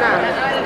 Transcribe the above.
sana.